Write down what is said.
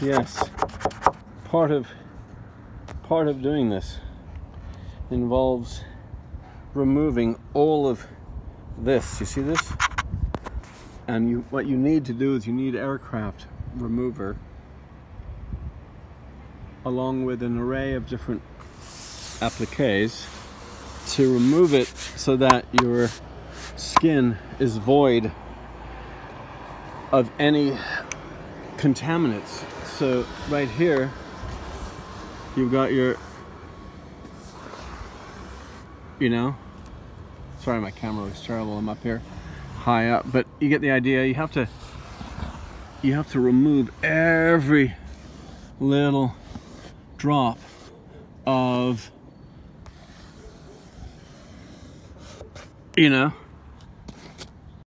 Yes. Part of part of doing this involves removing all of this. You see this? And you what you need to do is you need aircraft remover along with an array of different appliques to remove it so that your skin is void of any contaminants. So right here, you've got your, you know, sorry my camera looks terrible, I'm up here high up, but you get the idea. You have to, you have to remove every little drop of, you know,